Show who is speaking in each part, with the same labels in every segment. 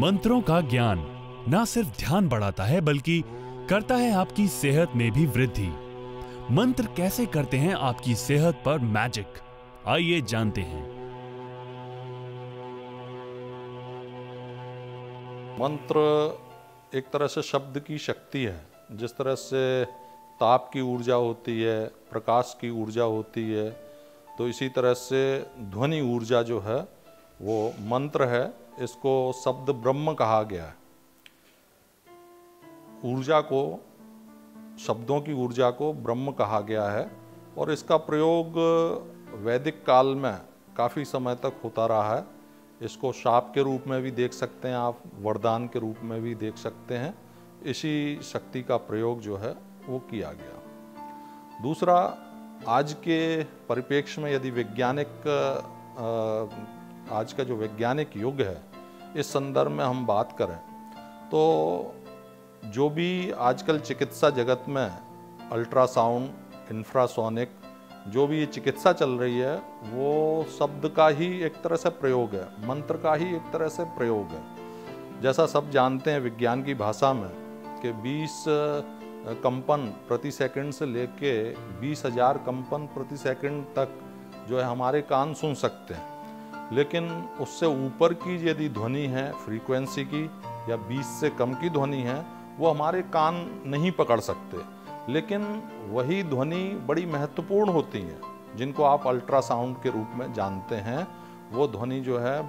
Speaker 1: मंत्रों का ज्ञान ना सिर्फ़ ध्यान बढ़ाता है, बल्कि करता है आपकी सेहत में भी वृद्धि। मंत्र कैसे करते हैं आपकी सेहत पर मैजिक आइए जानते हैं।
Speaker 2: मंत्र एक तरह से शब्द की शक्ति है। जिस तरह से ताप की ऊर्जा होती है, प्रकाश की ऊर्जा होती है तो इसी तरह से ध्वनि ऊर्जा जो है, वो मंत्र है। इसको शब्द ब्रह्म कहा गया है। ऊर्जा को, शब्दों की ऊर्जा को ब्रह्म कहा गया है और इसका प्रयोग वैदिक काल में काफ़ी समय तक होता रहा है। इसको शाप के रूप में भी देख सकते हैं आप, वरदान के रूप में भी देख सकते हैं। इसी शक्ति का प्रयोग जो है वो किया गया। दूसरा, आज के परिप्रेक्ष्य में यदि वैज्ञानिक आज का जो वैज्ञानिक युग है इस संदर्भ में हम बात करें तो जो भी आजकल चिकित्सा जगत में अल्ट्रासाउंड, इंफ्रासोनिक, जो भी ये चिकित्सा चल रही है, वो शब्द का ही एक तरह से प्रयोग है, मंत्र का ही एक तरह से प्रयोग है। जैसा सब जानते हैं विज्ञान की भाषा में कि 20 कंपन प्रति सेकंड से लेके बीस हज़ार कंपन प्रति सेकंड तक जो है हमारे कान सुन सकते हैं। लेकिन उससे ऊपर की यदि ध्वनि है फ्रीक्वेंसी की, या 20 से कम की ध्वनि है, वो हमारे कान नहीं पकड़ सकते। लेकिन वही ध्वनि बड़ी महत्वपूर्ण होती हैं, जिनको आप अल्ट्रासाउंड के रूप में जानते हैं। वो ध्वनि जो है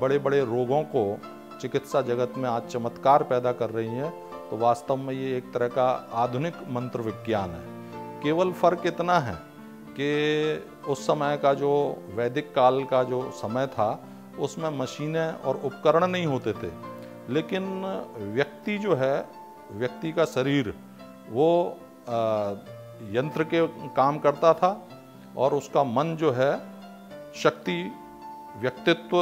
Speaker 2: बड़े बड़े रोगों को चिकित्सा जगत में आज चमत्कार पैदा कर रही है। तो वास्तव में ये एक तरह का आधुनिक मंत्र विज्ञान है। केवल फ़र्क इतना है कि उस समय का जो वैदिक काल का जो समय था, उसमें मशीनें और उपकरण नहीं होते थे। लेकिन व्यक्ति जो है, व्यक्ति का शरीर, वो यंत्र के काम करता था और उसका मन जो है, शक्ति, व्यक्तित्व,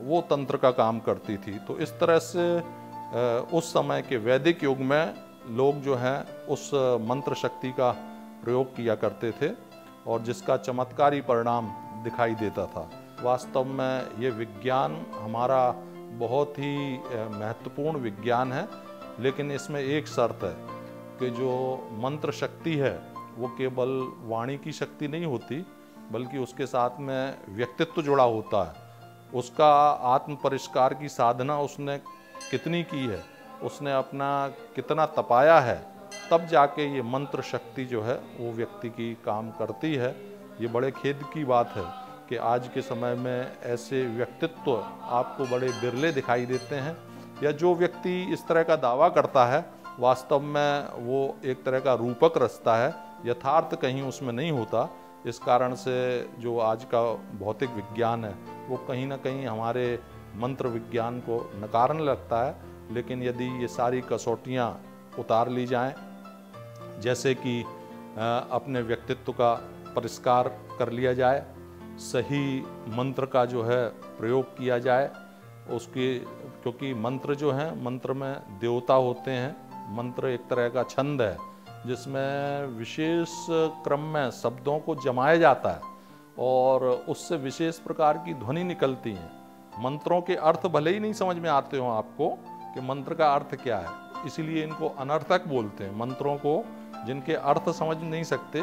Speaker 2: वो तंत्र का काम करती थी। तो इस तरह से उस समय के वैदिक युग में लोग जो हैं, उस मंत्र शक्ति का प्रयोग किया करते थे। और जिसका चमत्कारी परिणाम दिखाई देता था। वास्तव में ये विज्ञान हमारा बहुत ही महत्वपूर्ण विज्ञान है, लेकिन इसमें एक शर्त है कि जो मंत्र शक्ति है, वो केवल वाणी की शक्ति नहीं होती, बल्कि उसके साथ में व्यक्तित्व जुड़ा होता है। उसका आत्म परिष्कार की साधना उसने कितनी की है, उसने अपना कितना तपाया है तब जाके ये मंत्र शक्ति जो है, वो व्यक्ति की काम करती है। ये बड़े खेद की बात है कि आज के समय में ऐसे व्यक्तित्व आपको बड़े बिरले दिखाई देते हैं या जो व्यक्ति इस तरह का दावा करता है, वास्तव में वो एक तरह का रूपक रचता है, यथार्थ कहीं उसमें नहीं होता। इस कारण से जो आज का भौतिक विज्ञान है, वो कहीं ना कहीं हमारे मंत्र विज्ञान को नकारने लगता है। लेकिन यदि ये सारी कसौटियाँ उतार ली जाएँ। जैसे कि अपने व्यक्तित्व का परिष्कार कर लिया जाए, सही मंत्र का जो है प्रयोग किया जाए, उसकी, क्योंकि मंत्र जो है, मंत्र में देवता होते हैं, मंत्र एक तरह का छंद है, जिसमें विशेष क्रम में शब्दों को जमाया जाता है और उससे विशेष प्रकार की ध्वनि निकलती हैं। मंत्रों के अर्थ भले ही नहीं समझ में आते हो आपको कि मंत्र का अर्थ क्या है। इसीलिए इनको अनर्थक बोलते हैं, मंत्रों को, जिनके अर्थ समझ नहीं सकते,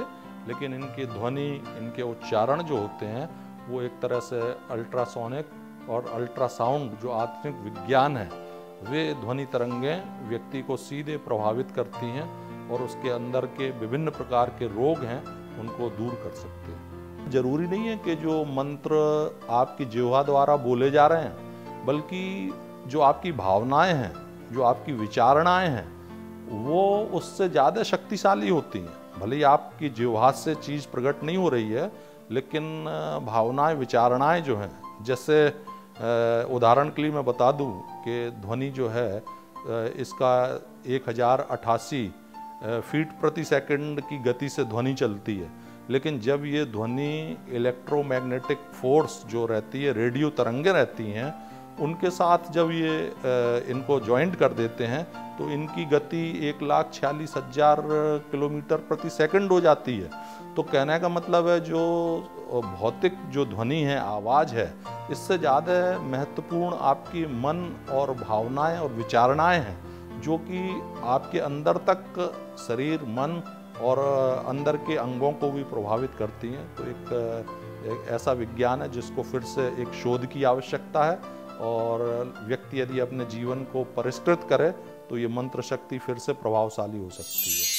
Speaker 2: लेकिन इनकी ध्वनि, इनके उच्चारण जो होते हैं, वो एक तरह से अल्ट्रासोनिक और अल्ट्रासाउंड, जो आत्मिक विज्ञान है, वे ध्वनि तरंगें व्यक्ति को सीधे प्रभावित करती हैं और उसके अंदर के विभिन्न प्रकार के रोग हैं, उनको दूर कर सकते हैं। ज़रूरी नहीं है कि जो मंत्र आपकी जिह्वा द्वारा बोले जा रहे हैं, बल्कि जो आपकी भावनाएँ हैं जो आपकी विचारणाएँ हैं, वो उससे ज़्यादा शक्तिशाली होती हैं। भले ही आपकी जिह्वा से चीज़ प्रकट नहीं हो रही है, लेकिन भावनाएँ, विचारणाएँ जो हैं, जैसे उदाहरण के लिए मैं बता दूँ कि ध्वनि जो है इसका एक हज़ार अठासी फीट प्रति सेकंड की गति से ध्वनि चलती है। लेकिन जब ये ध्वनि इलेक्ट्रोमैग्नेटिक फोर्स जो रहती है, रेडियो तरंगे रहती हैं उनके साथ जब ये इनको ज्वाइंट कर देते हैं तो इनकी गति एक लाख छियालीस हज़ार किलोमीटर प्रति सेकंड हो जाती है। तो कहने का मतलब है जो भौतिक जो ध्वनि है आवाज़ है इससे ज़्यादा महत्वपूर्ण आपकी मन और भावनाएँ और विचारणाएँ हैं जो कि आपके अंदर तक शरीर मन और अंदर के अंगों को भी प्रभावित करती हैं। तो एक, एक ऐसा विज्ञान है जिसको फिर से एक शोध की आवश्यकता है। और व्यक्ति यदि अपने जीवन को परिष्कृत करे तो ये मंत्र शक्ति फिर से प्रभावशाली हो सकती है।